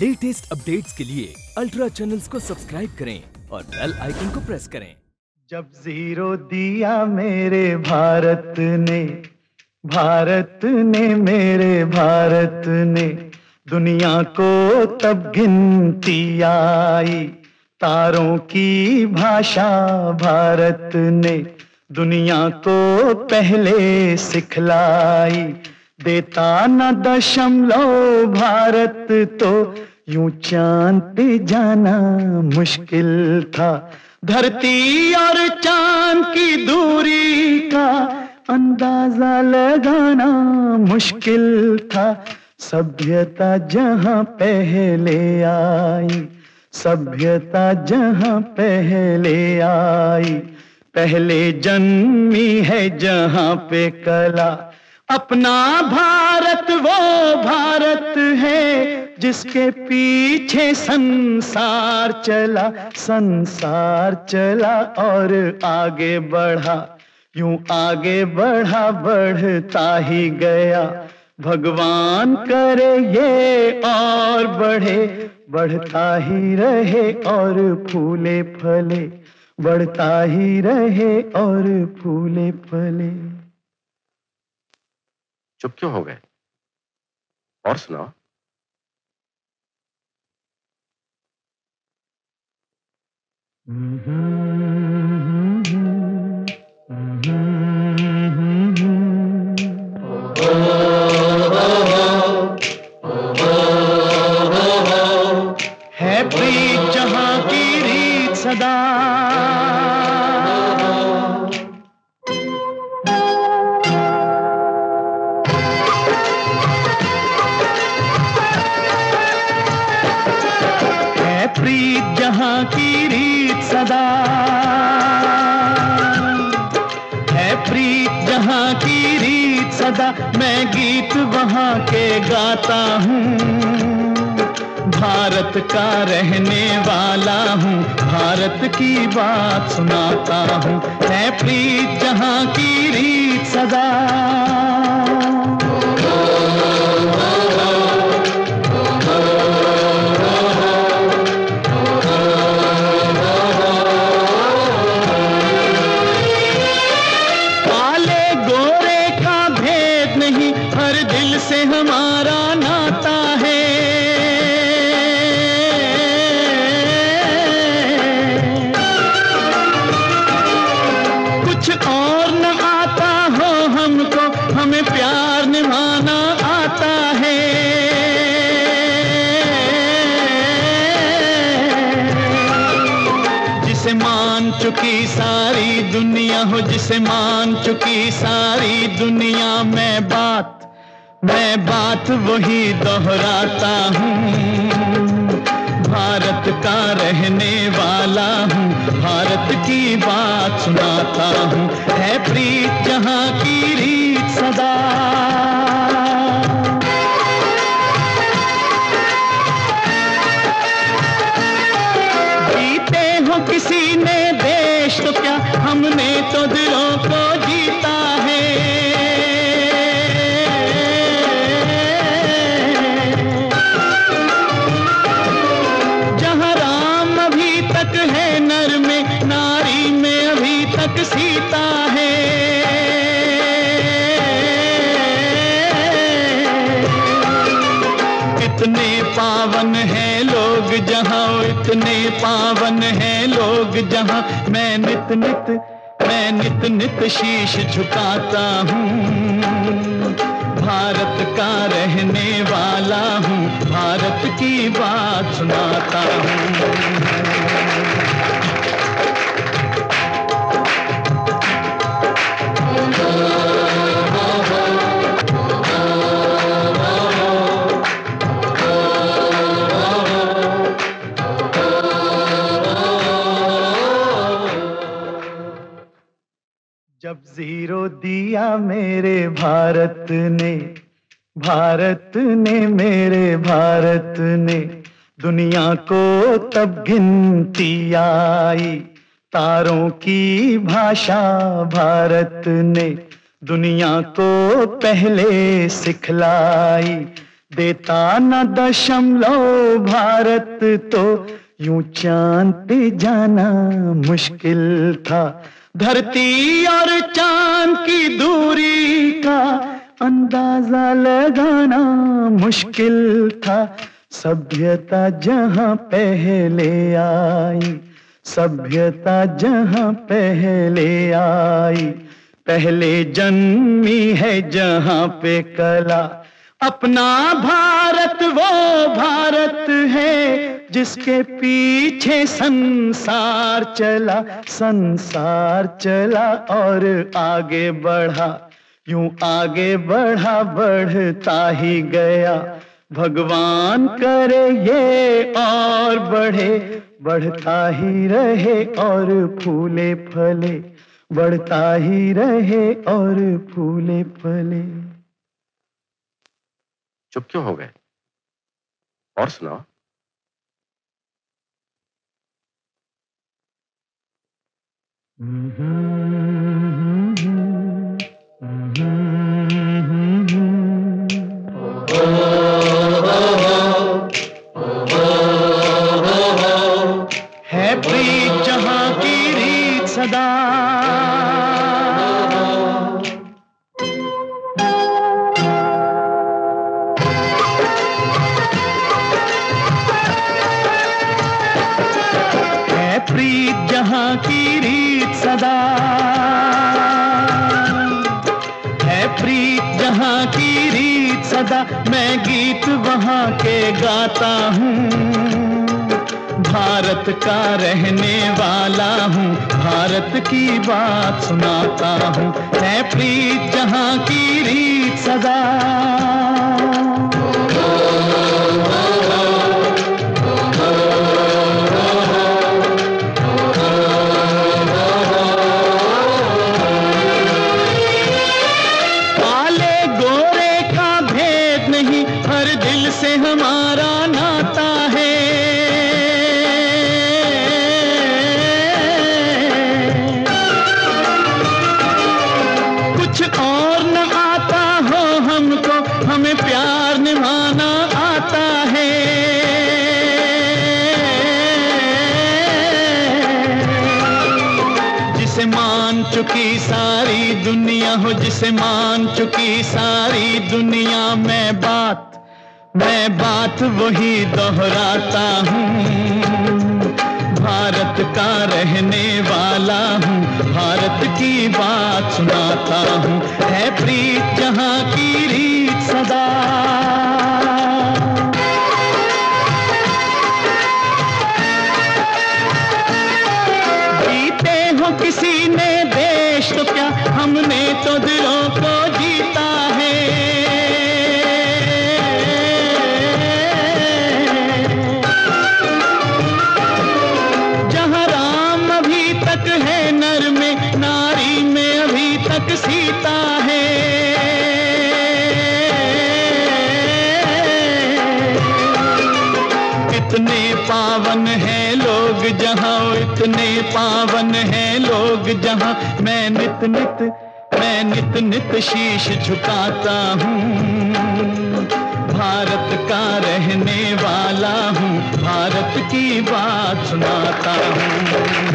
Latest updates के लिए ultra channels को सब्सक्राइब करें और बेल आइकन को प्रेस करें। जब ज़ीरो दिया मेरे भारत ने भारत ने मेरे भारत ने, दुनिया को तब गिनती आई, तारों की भाषा भारत ने, दुनिया को पहले सिखलाई। देता न दशमलव भारत तो यूँ चाँद जाना मुश्किल था। धरती और चाँद की दूरी का अंदाज़ा लगाना मुश्किल था। सभ्यता जहाँ पहले आई, सभ्यता जहाँ पहले आई, पहले जन्मी है जहाँ पे कला अपना भारत, वो भारत है जिसके पीछे संसार चला संसार चला और आगे बढ़ा। यूँ आगे बढ़ा, बढ़ता ही गया। भगवान करे ये और बढ़े, बढ़ता ही रहे और फूले फले, बढ़ता ही रहे और फूले फले। चुप क्यों हो गए? और सुनाओ। है प्रीत जहाँ की रीत सदा। है प्रीत जहाँ की रीत सदा, मैं गीत वहाँ के गाता हूँ। भारत का रहने वाला हूँ, भारत की बात सुनाता हूँ। है प्रीत जहाँ की रीत सदा। कुछ और न आता हो हमको, हमें प्यार निभाना आता है। जिसे मान चुकी सारी दुनिया हो, जिसे मान चुकी सारी दुनिया, मैं बात मैं बात वही दोहराता हूँ। भारत का रहने वाला हूँ। भारत की बात सुनाता हूँ। है प्रीत जहाँ की रीत सदा। पावन हैं लोग जहाँ इतने पावन हैं लोग जहाँ। मैं नित नित, मैं नित नित शीश झुकाता हूँ। भारत का रहने वाला हूँ, भारत की बात सुनाता हूँ। जब ज़ीरो दिया मेरे भारत ने भारत ने मेरे भारत ने, दुनिया को तब गिनती आई। तारों की भाषा भारत ने, दुनिया को पहले सिखलाई। देता न दशमलव भारत तो यूँ चाँद जाना मुश्किल था। धरती और चाँद की दूरी का अंदाज़ा लगाना मुश्किल था। सभ्यता जहाँ पहले आई, सभ्यता जहाँ पहले आई, पहले जन्मी है जहाँ पे कला। अपना भारत, वो भारत है जिसके पीछे संसार चला संसार चला और आगे बढ़ा। यूँ आगे बढ़ा, बढ़ता ही गया। भगवान करे ये और बढ़े, बढ़ता ही रहे और फूले फले, बढ़ता ही रहे और फूले फले। चुप क्यों हो गए? और सुनाओ। है प्रीत जहाँ की रीत सदा। रीत सदा। है प्रीत जहाँ की रीत सदा। मैं गीत वहाँ के गाता हूँ। भारत का रहने वाला हूँ। भारत की बात सुनाता हूँ। है प्रीत जहाँ की रीत सदा। हमें प्यार निभाना आता है। जिसे मान चुकी सारी दुनिया हो, जिसे मान चुकी सारी दुनिया, मैं बात मैं बात वही दोहराता हूँ। भारत का रहने वाला हूँ, भारत की बात सुनाता हूँ। है प्रीत जहाँ की जीते हो किसी ने देश तो क्या हमने तो दिलों को जीता है? जहाँ राम अभी तक है नर में, नारी में अभी तक सीता है पावन है लोग जहाँ, इतने पावन है लोग जहाँ। मैं नित नित, मैं नित नित शीश झुकाता हूँ। भारत का रहने वाला हूँ, भारत की बात सुनाता हूँ।